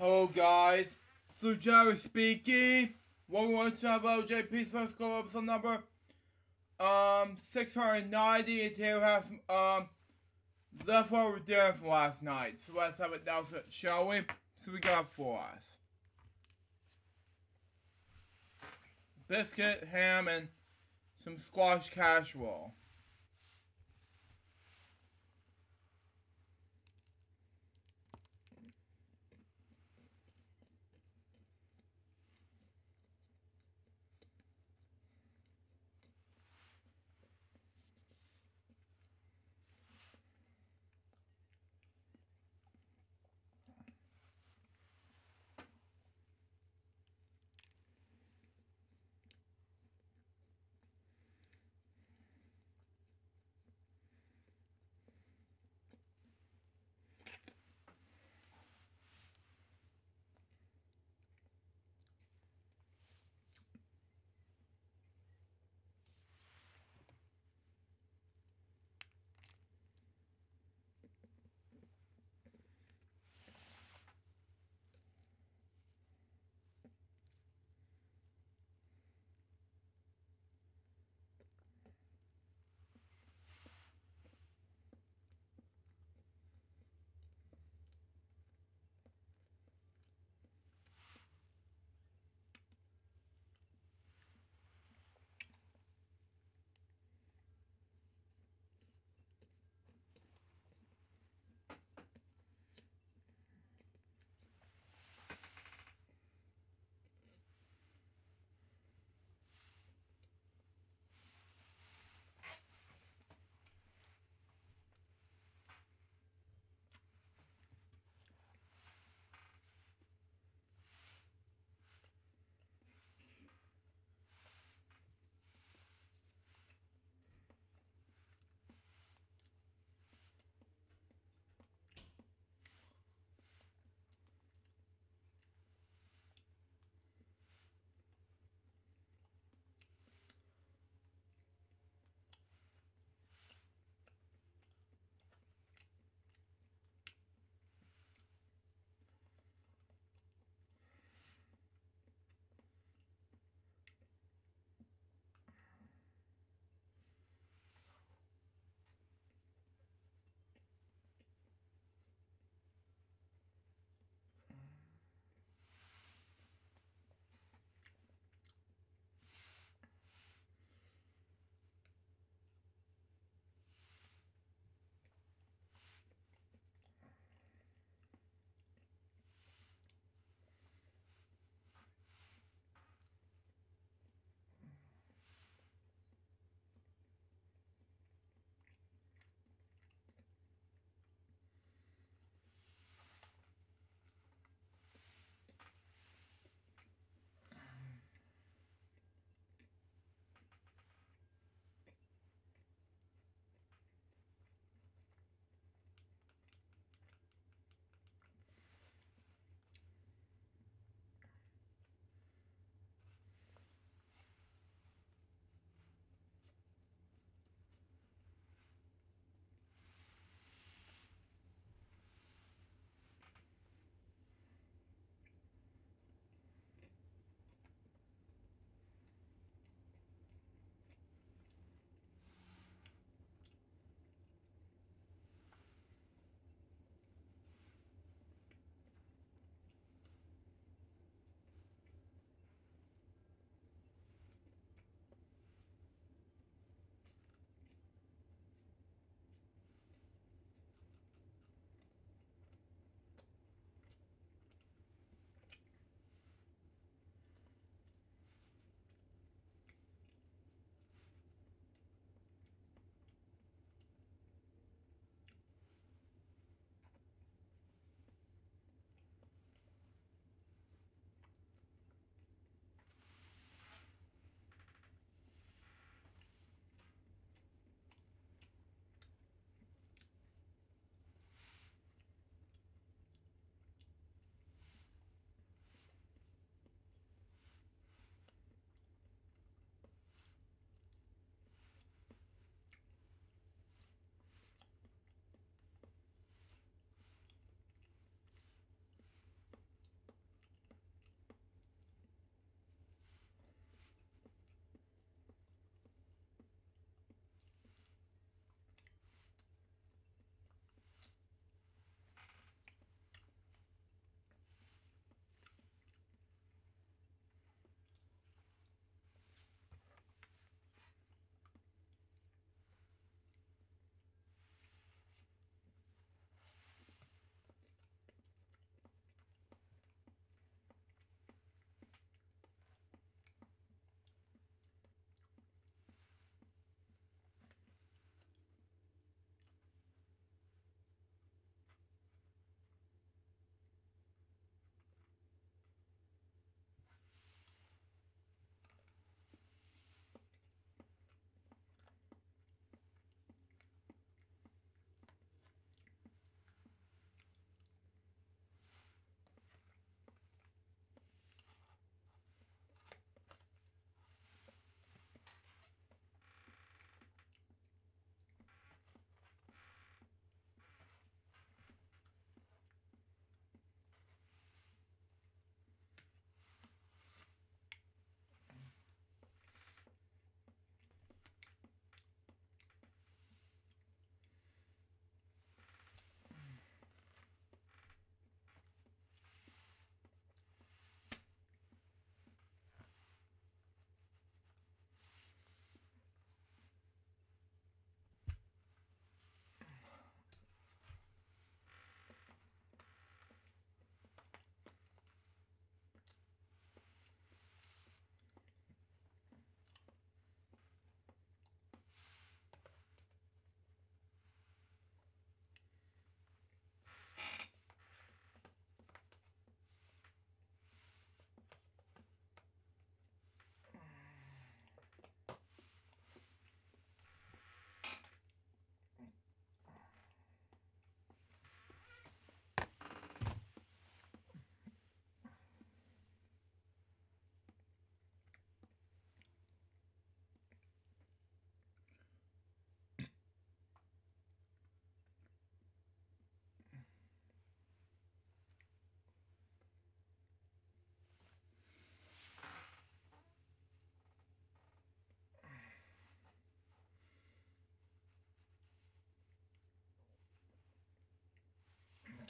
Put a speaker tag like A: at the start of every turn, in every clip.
A: Hello guys, so Jerry speaking. Welcome to about JP School episode number um 690 and we have some um leftover dinner from last night. So let's have it now, shall we? So we got for us. Biscuit, ham, and some squash casserole.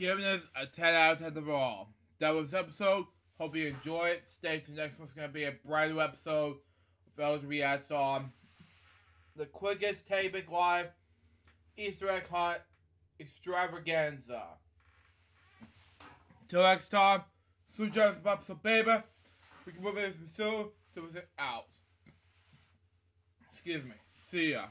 A: Giving us a 10 out of 10 overall. That was episode. Hope you enjoy it. Stay tuned. Next one's going to be a brand new episode of reacts on the quickest taping live Easter egg hunt extravaganza. Till next time, Sue Johnson Pops a baby. We can move this soon, so it's out. Excuse me. See ya.